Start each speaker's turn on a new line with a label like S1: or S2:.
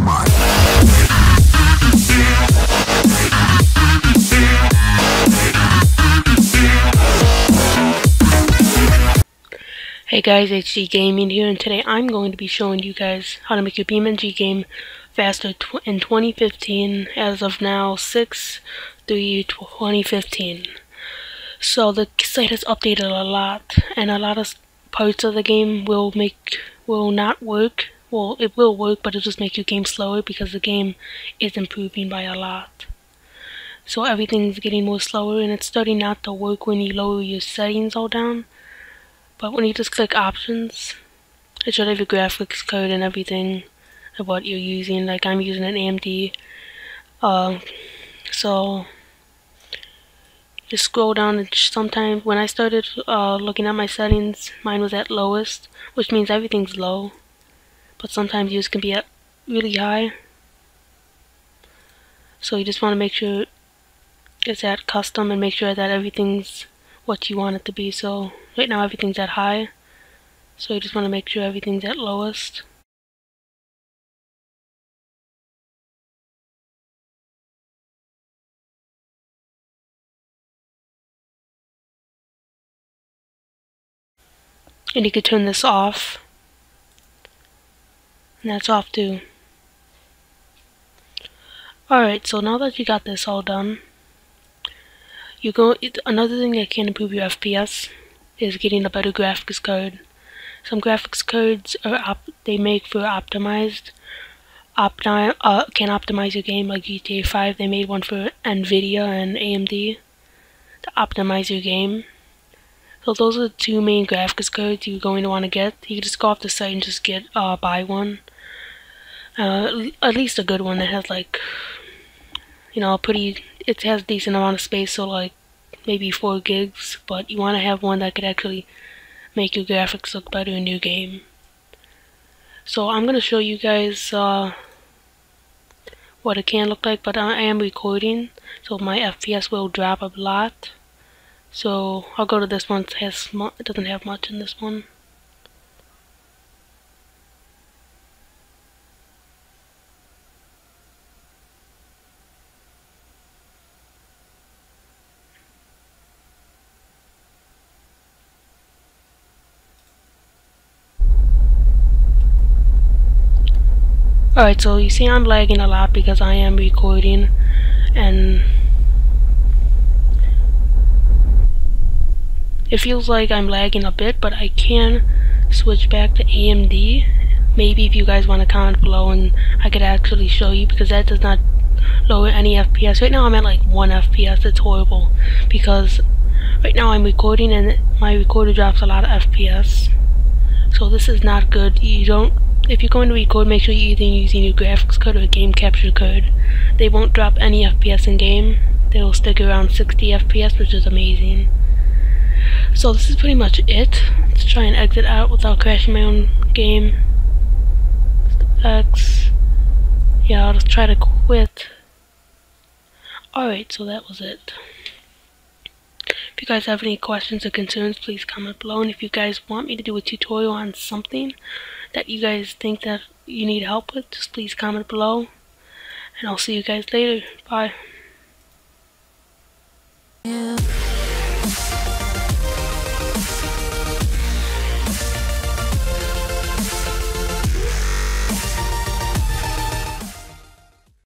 S1: Mod.
S2: Hey guys, HD Gaming here, and today I'm going to be showing you guys how to make your BeamNG game faster tw in 2015, as of now, 6 3 2015. So the site has updated a lot, and a lot of parts of the game will make will not work. Well, it will work, but it'll just make your game slower because the game is improving by a lot. So everything's getting more slower, and it's starting not to work when you lower your settings all down. But when you just click options, it should have your graphics card and everything of what you're using. Like I'm using an AMD. Uh, so just scroll down and sometimes when I started uh, looking at my settings, mine was at lowest, which means everything's low. But sometimes yours can be at really high. So you just want to make sure it's at custom and make sure that everything's what you want it to be. So right now everything's at high. So you just want to make sure everything's at lowest. And you could turn this off. And that's off too. Alright, so now that you got this all done, you go. Another thing that can improve your FPS is getting a better graphics card. Some graphics cards are op they make for optimized. Opti uh, can optimize your game like GTA 5. They made one for Nvidia and AMD to optimize your game. So those are the two main graphics cards you're going to want to get. You can just go off the site and just get uh, buy one. Uh, at least a good one that has like, you know, a pretty it has decent amount of space, so like maybe 4 gigs, but you want to have one that could actually make your graphics look better in your game. So I'm going to show you guys uh, what it can look like, but I am recording, so my FPS will drop a lot. So I'll go to this one, it, has, it doesn't have much in this one. Alright, so you see I'm lagging a lot because I am recording and it feels like I'm lagging a bit, but I can switch back to AMD. Maybe if you guys want to comment below and I could actually show you because that does not lower any FPS. Right now I'm at like 1 FPS, it's horrible because right now I'm recording and my recorder drops a lot of FPS. So this is not good. You don't if you're going to record, make sure you're either using your graphics card or game capture card. They won't drop any FPS in game. They will stick around 60 FPS, which is amazing. So this is pretty much it. Let's try and exit out without crashing my own game. X. Yeah, I'll just try to quit. Alright, so that was it. If you guys have any questions or concerns, please comment below. And if you guys want me to do a tutorial on something, that you guys think that you need help with, just please comment below. And I'll see you guys later. Bye. Yeah.